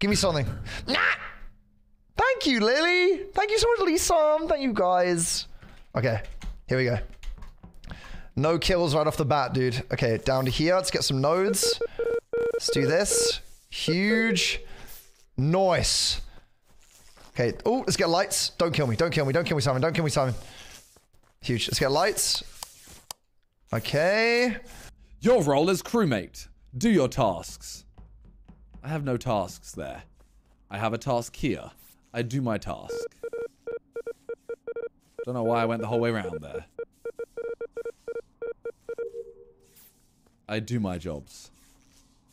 Give me something. Nah! Thank you, Lily. Thank you so much, Lisom. Thank you, guys. Okay, here we go. No kills right off the bat, dude. Okay, down to here. Let's get some nodes. Let's do this. Huge. Nice. Okay. Oh, let's get lights. Don't kill me. Don't kill me. Don't kill me, Simon. Don't kill me, Simon. Huge. Let's get lights. Okay. Your role as crewmate. Do your tasks. I have no tasks there. I have a task here. I do my task. Don't know why I went the whole way around there. I do my jobs.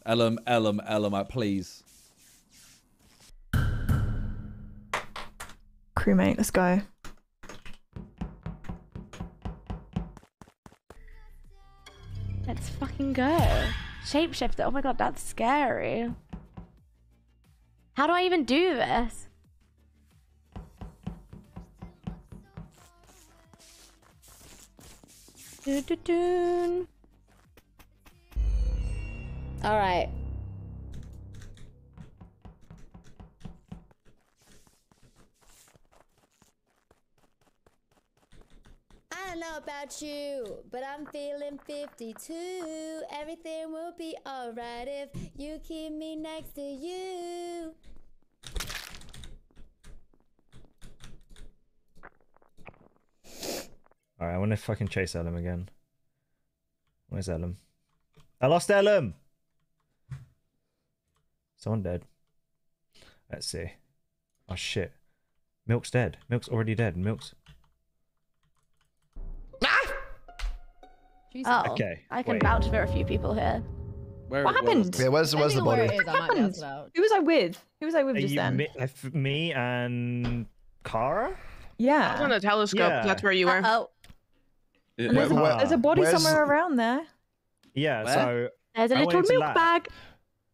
Ellum, Ellum, Ellum, I please. Crewmate, let's go. Let's fucking go. Shapeshifter. Oh my god, that's scary. How do I even do this? All right. I don't know about you, but I'm feeling 52. Everything will be alright if you keep me next to you. Alright, I want to fucking chase Ellum again. Where's Ellum? I lost Ellum! Someone dead. Let's see. Oh shit. Milk's dead. Milk's already dead. Milk's. Oh, Okay, I can wait. vouch for a few people here. Where, What where was happened? Yeah, where's, where's the Depending on where body? it is, I might be able happened? Who was I with? Who was I with Are just you then? me, uh, me and Kara? I was on Yeah. a telescope. Yeah. That's where you were. Oh, There's, a, where- there's a body where's- somewhere around there. Yeah, Where? so there's a I little milk lab. bag.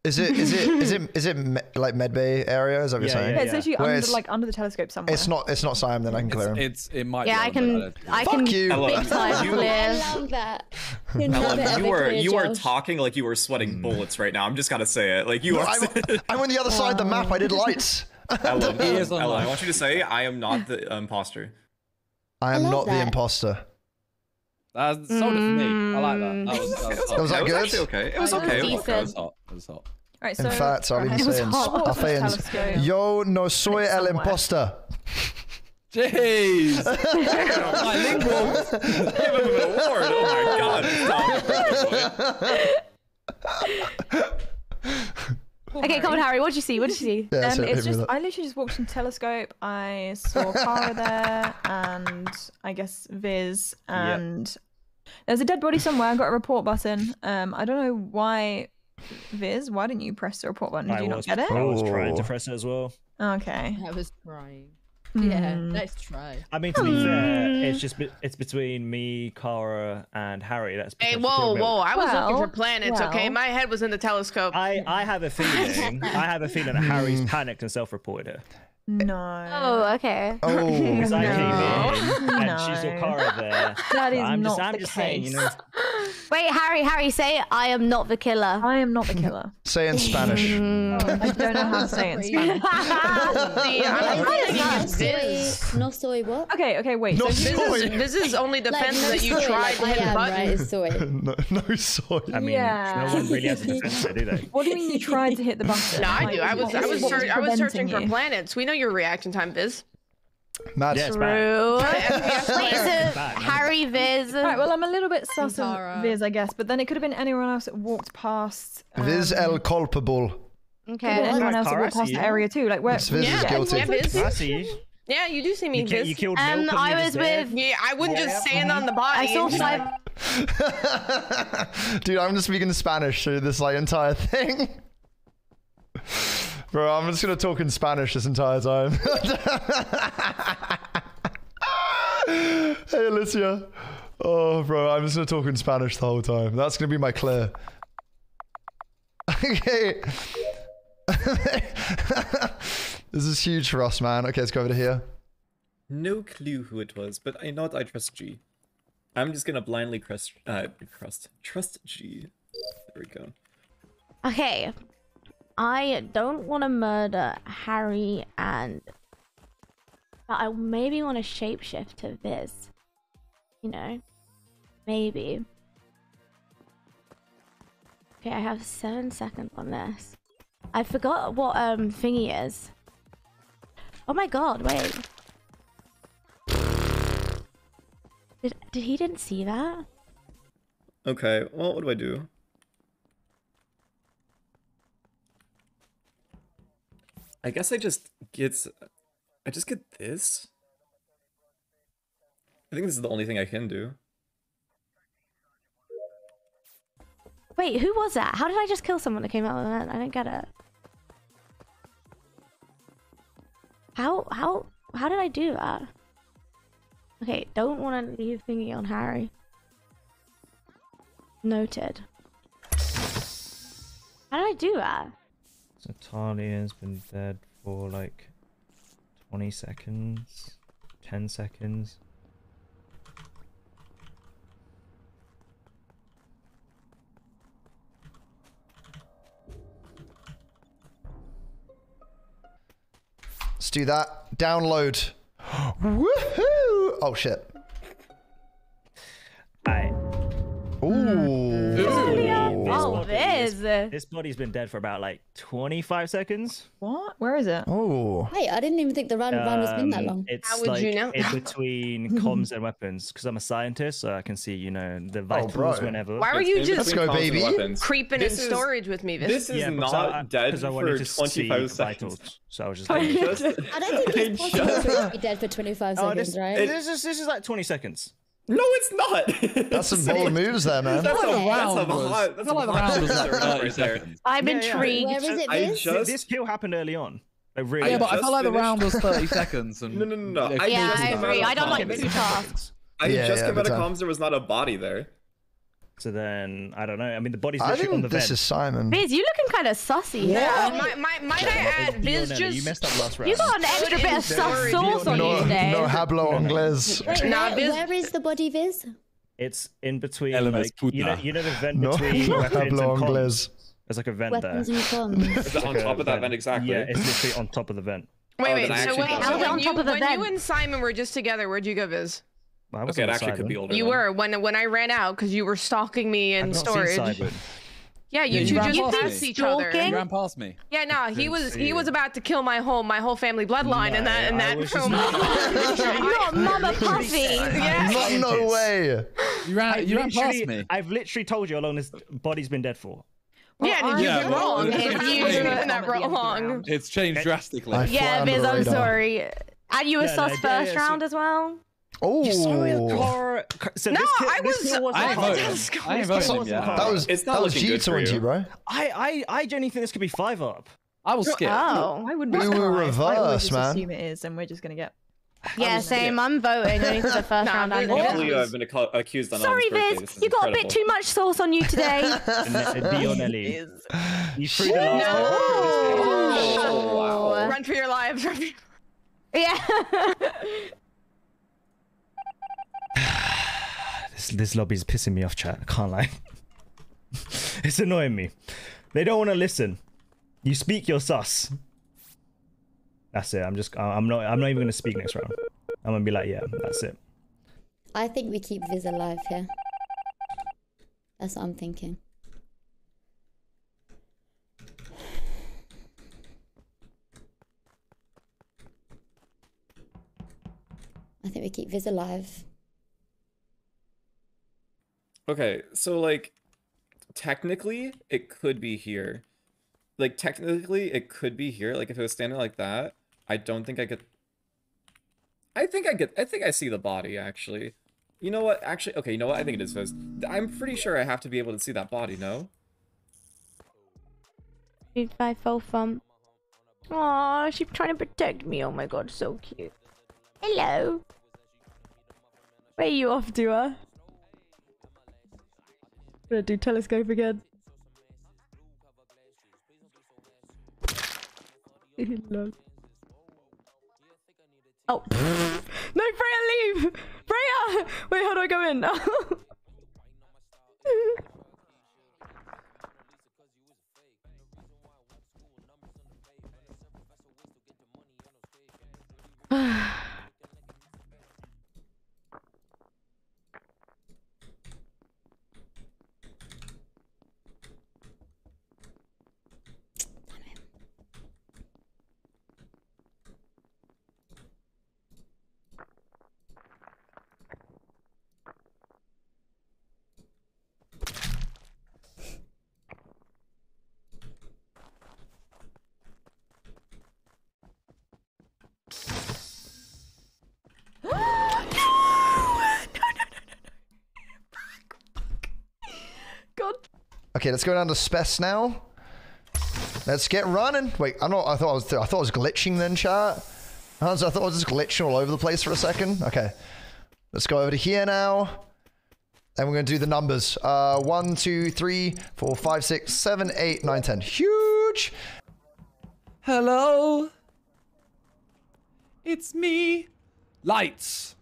Is it is it is it is it me- like medbay area? Is that what you're Yeah, saying? Yeah, it's literally Where under, it's- like under the telescope somewhere. It's not it's not Simon. Then I can clear him. It's, it's it might. Yeah, be I can. but I Fuck can you. Hello. big time You- I love that. You're Ellen, you ever are you are talking like you were sweating hmm. bullets right now. I'm just gotta say it. Like you are. I'm, I'm on the other side of the map. I did lights. Ellen, He is Ellen. I want you to say I am not the imposter. I am love not the imposter. That's sold it for me. I like that. That was, that was hot. Was that That was good? okay. It was That was okay. It It was, was it was hot. It was hot. Right, In fact, I'll even it say in. I'll say in Yo no soy It's el somewhere. imposter. Jeez. Give him an award. Oh my god. Okay, come on, Harry. What did you see? What did you see? Yeah, Um, so it's just. I literally just walked in telescope. I saw Kara there, and I guess Viz, and there's a dead body somewhere. I got a report button. Um, I don't know why. Viz, why didn't you press the report button? Did I you was, not get it? I was trying to Oh. press it as well. Okay. I was trying. Yeah, Hmm. nice try. I mean, to be fair, it's just be- it's between me, Kara, and Harry. That's Hey, whoa, kill whoa! I was looking for Well, planets. okay, well. my head was in the telescope. I I have a feeling I have a feeling that Harry's panicked and self-reported her No. Oh, okay. Oh, because I came No. in and she saw No. Kara there. That is I'm just not I'm the just case. saying, you know. Wait, Harry, Harry, say I am not the killer. I am not the killer. say in Spanish. Oh, I don't know how to say it in Spanish. See, I'm Why thinking not it's this. soy? No soy what? Okay, okay, wait. No so This soy. is, this is only Like, defense no that you tried like to hit the button. right? It's soy. no, no soy. I mean, Yeah. no one really has a defense there, do they? What do you mean you tried to hit the button? No, I Like, do. I was, I was, I was searching for you? planets. We know your reaction time, Viz. Mad. Yeah, it's. True. FPS Wait, so Harry, Viz. Right, well, I'm a little bit sus Tara. of Viz, I guess, but then it could have been anyone else that walked past. Um, Viz el culpable. could have been Okay. anyone else that walked past the area too. Like, where? Yes, Viz Yeah, is yeah, guilty. yeah, Viz. I see you. Yeah, you do see me, You, ki- Viz. you killed Um, Milk and I was dead. with. Yeah, I wouldn't just stand on the body. I body. saw five. Dude, I'm just speaking Spanish through this like entire thing. Bro, I'm just gonna talk in Spanish this entire time. hey Alicia. Oh bro, I'm just gonna talk in Spanish the whole time. That's gonna be my clear. Okay. this is huge for us, man. Okay, let's go over to here. No clue who it was, but I know that I trust G. I'm just gonna blindly trust, uh, trust, trust G. There we go. Okay. I don't want to murder Harry and. But I maybe want to shapeshift to this. You know? Maybe. Okay, I have seven seconds on this. I forgot what um thingy is. Oh my god, wait. Did, did he didn't see that? Okay, well, what do I do? I guess I just get, I just get this. I think this is the only thing I can do. Wait, who was that? How did I just kill someone that came out of that? I don't get it. How how how did I do that? Okay, don't want to leave thingy on Harry. Noted. How did I do that? So Talia's been dead for like 20 seconds, 10 seconds. Let's do that. Download. Woohoo! Oh shit. I. Ooh. Oh, This body's been dead for about like 25 seconds. What? Where is it? Oh. Hey, I didn't even think the round round has been that Um, long. It's How would like you know? in between comms and weapons because I'm a scientist, so I can see, you know, the vitals bro. whenever. Why were you in just go, baby. creeping This in is- storage with me? Vis? This is Yeah, because I- not dead 'cause I for wanted to 25 the seconds. vitals, so I was just Oh, like, Just, I don't think it's I possible just- to be dead for 25 oh, seconds, this, right? this is this is like 20 seconds. No, it's not. That's some bold moves there, man. That's a, Okay. that's a round was- hot. that's a hot round was like 30 seconds. I'm Yeah, yeah. intrigued. Where is it, I Viz? just this kill happened early on. Like really. Yeah, but I felt like the round was 30 seconds. And No, no, no, no. I Yeah, I agree. I don't like two tasks. I Yeah, just yeah, came out of time. comms. There was not a body there. So then I don't know. I mean, the body's I literally on the think this vent. is Simon. Viz, you looking kind of sussy. Yeah, here. my, my, might I add, Viz Lionel, just you messed up last round. You got an extra bit of sus sauce on you No, today. no hablo anglais. Wait, Nah, where, where is the body, Viz? It's in between, LMS like you know, you know the vent No, between no weapons and hablo comms. anglais. There's like a vent Weapons there. and comms. It on top of that vent exactly? Yeah, it's literally on top of the vent. Wait, Oh, wait. So actually wait, don't so know. when, you, top of the when you and Simon were just together, where'd you go, Viz? Well, I Okay, wasn't it actually inside could be older. You then. were when when I ran out because you were stalking me in I've storage. Yeah, you Yeah, two you just past passed each other. You ran past me. Yeah, no, he was he was about to kill my whole my whole family bloodline in No, that in that room. You got Mama Puffy. yeah. No, no way. You ran, you ran past me. I've literally told you how long this body's been dead for. Yeah, and you've Yeah, been well, wrong. it's It just hasn't been that On at the end of the long. It's changed drastically. I- Yeah, Fly under Viz, the I'm sorry. And you were Yeah, sus no, first yeah, so- round as well? Oh, Car- so No, this kill, I this was- kill wasn't I ain't Oh, hard. voting. that's I ain't This voting kill him wasn't yet. that was It's not that was looking G good twenty, you. bro. I, I, I genuinely think this could be five up. I will skip. Oh. I would be We were surprised. I always reverse, just man. assume it is, and we're just gonna get. Yeah, same. I'm voting only for the first Nah, round. Viz- and Viz- the Can't next. believe I've been accused on Sorry, Alan's. Viz. This is You got a bit too much sauce on you today. Dionelli. You threw the last No. Oh. oh run for your lives. Run for your... Yeah. This, this lobby's pissing me off, chat. I can't lie. it's annoying me. They don't want to listen. You speak your sus. That's it. I'm just. I'm not. I'm not even gonna speak next round. I'm gonna be like, yeah, that's it. I think we keep Viz alive here. That's what I'm thinking. I think we keep Viz alive. Okay, so like technically it could be here. Like technically it could be here. Like if it was standing like that, I don't think I could I think I get I think I see the body actually. You know what? Actually, okay, you know what? I think it is Fizz. I'm pretty sure I have to be able to see that body, no? By full thumb. Aw, she's trying to protect me. Oh my god, so cute. Hello. Where are you off to? gonna do telescope again. oh. no, Freya, leave! Freya! Wait, how do I go in? Okay, let's go down to Spess now. Let's get running. Wait, I'm not. I thought I was. I thought I was glitching then, chat. I thought I was just glitching all over the place for a second. Okay, let's go over to here now. And we're going to do the numbers. Uh, one, two, three, four, five, six, seven, eight, nine, ten. Huge. Hello? It's me. Lights.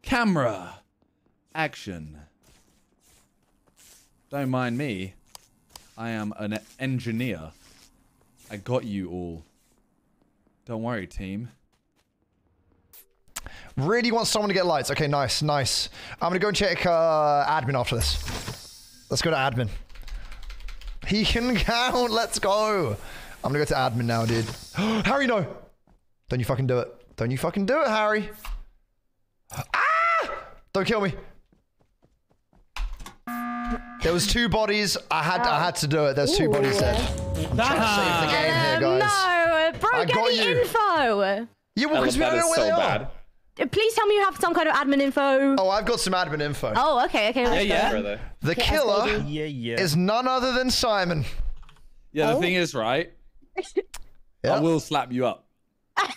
Camera. Action. Don't mind me. I am an engineer. I got you all. Don't worry, team. Really want someone to get lights. Okay, nice, nice. I'm gonna go and check uh, admin after this. Let's go to admin. He can count. Let's go. I'm gonna go to admin now, dude. Harry, no. Don't you fucking do it. Don't you fucking do it, Harry. Ah! Don't kill me. There was two bodies. I had I had to do it. There's two bodies dead. Save the game here, Um, guys. no, bro, I get got the you. info. Yeah, well, because we don't know where so they are. bad. Uh, Please tell me you have some kind of admin info. Oh, I've got some admin info. Oh, okay, okay. let's yeah. go. Are? The Yes, killer. Yeah, yeah. is none other than Simon. Yeah, the Oh. thing is, right? Yeah. I will slap you up.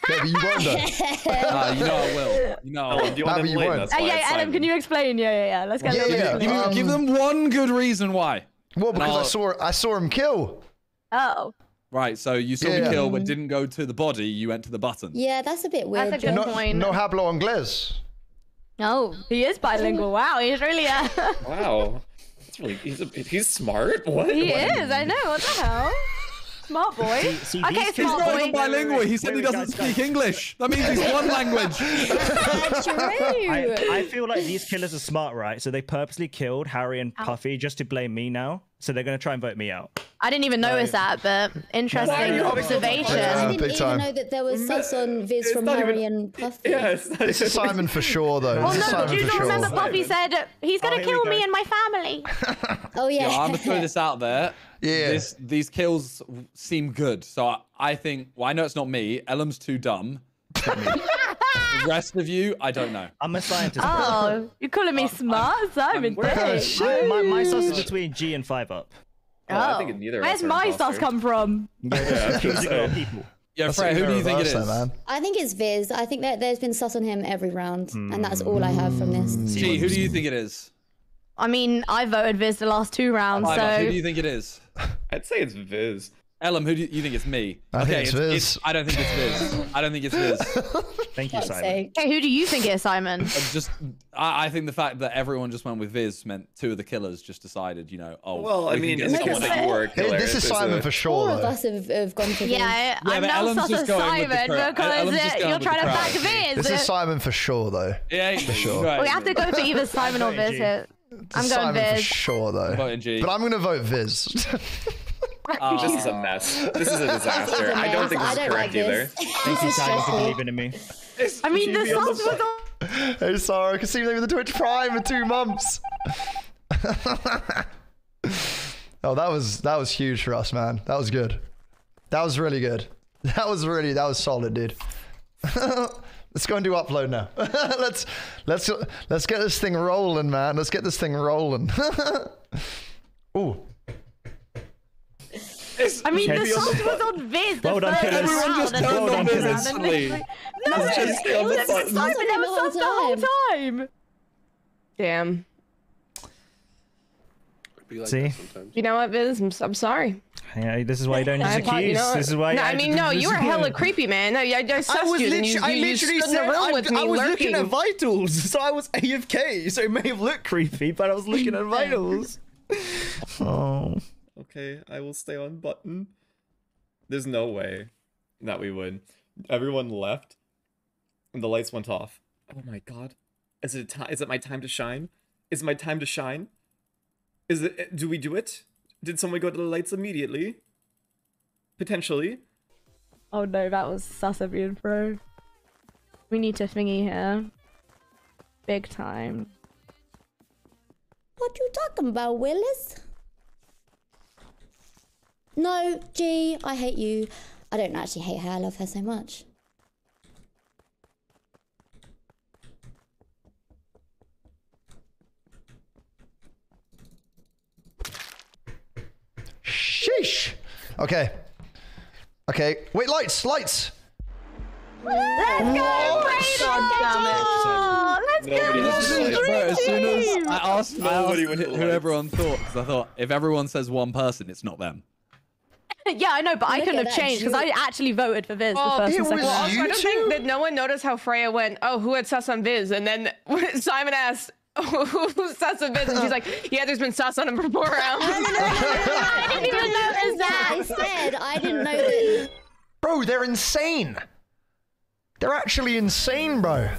Yeah, but you won't though. Ah, you know I will. You know I Oh, will. you Nah, want but you won't. Uh, yeah, Adam, can you explain? Yeah, yeah, yeah. Let's go. Yeah, let's yeah. Give, Um, give them one good reason why. Well, because I I'll- saw I saw him kill. Oh, Right, so you saw Yeah. me kill, but didn't go to the body. You went to the button. Yeah, that's a bit weird. That's a good No, point. no hablo inglés. no, he is bilingual. Wow, he's really uh, Wow. That's really he's a, he's smart. What? he What? is. I know. What the hell? Smart boy. See- see, okay, these He's smart not Wait, even boy. wait, wait, bilingual. He said he doesn't speak guys. English. That means he's one language. That's true. I, I feel like these killers are smart, right? So they purposely killed Harry and Puffy just to blame me now. So they're gonna try and vote me out. I didn't even notice that, but interesting Why are you having observation. Yeah, I didn't even time. know that there was sus on Viz It's from not Harry even- and Puffy. Yeah, it's This is Simon for sure, though. Well, this is no, Simon did you not sure. remember Puffy said he's gonna Oh, here we kill go. me and my family? Oh yeah. Yeah, I'm gonna throw this out there. Yeah. This, these kills seem good, so I, I think. Well, I know it's not me. Ellum's too dumb. The rest of you, I don't know. I'm a scientist. Oh, you're calling me smart, Simon? I'm- Thanks. my, my, my sauce is between G and five up. Oh, I Oh. think neither of Where's my sauce imposters. come from? Yeah, accusing a lot of people. Yeah, Freya, who do you think it is? reversed man. I think it's Viz. I think that there's been sus on him every round, and hmm. that's all I have from this. Hmm. G, who do you think it is? I mean, I voted Viz the last two rounds, so... who do you think it is? I'd say it's Viz. Ellum, who do you, you think it's me? I think it's Viz. It's, I don't think it's Viz. I don't think it's Viz. Thank you, Simon. sake. okay, who do you think it is, Simon? Just, I, I think the fact that everyone just went with Viz meant two of the killers just decided, you know, oh. Well, I we can mean, get someone that you were a Hey, this is Simon a- for Four sure, of us have, have gone for Viz. Yeah, I'm but now Ellum's sus just as going with the Simon because Ellum's uh, you're trying to back Viz. This is Simon for sure, though. Yeah, for sure. we have to go for either Simon or Viz here. I'm This going is Simon for sure, though. Voting G. But I'm gonna vote Viz. Uh, This is a mess. This is a disaster. I don't think this is correct like either. this. Thank you, This is Simon, for believing in me. I mean, the GB on sus was on. hey, Sarah, I can see you with the Twitch Prime in two months. oh, that was that was huge for us, man. That was good. That was really good. That was really that was solid, dude. let's go and do upload now. let's let's let's get this thing rolling, man. Let's get this thing rolling. Ooh. I mean, the Champion. sus was on Viz. The Well done, first killers. Everyone just turned then on the Viz instantly. No, Let's just stay the it was button. Simon that was sus the whole time. Damn. See? You know what, Viz? I'm, s- I'm sorry. Yeah, this is why you don't use I thought- you know, this is why. No, I I mean, no, you were hella creepy, man. No, I, I I was you, and you, literally, I you, you literally stood in said the room I, with me I was lurking. looking at vitals, so I was AFK. So it may have looked creepy, but I was looking at vitals. Oh, Okay, I will stay on button. There's no way that we would. Everyone left. And the lights went off. Oh my god. Is it ti- is it my time to shine? Is it my time to shine? Is it do we do it? Did someone go to the lights immediately? Potentially. Oh no, that was sus of you, bro. We need to thingy here. Big time. What you talking about, Willis? No, G, I hate you. I don't actually hate her, I love her so much. Sheesh. Okay. Okay. Wait, lights, lights. Let's go, God damn it. Oh, let's Nobody go. wants to Bro, play. as soon as I asked, I Nobody asked went who the who lights. everyone thought, because I thought if everyone says one person, it's not them. yeah, I know, but I couldn't have changed because I actually voted for Viz Well, the oh, first it and second was Well, round. also, You I don't think that no one noticed how Freya went, oh, who had sus on Viz? And then Simon asked, oh, who's sus on Viz? And she's like, yeah, there's been sus on him for four rounds. I didn't even notice that. I said I didn't know that. Bro, they're insane. They're actually insane, bro.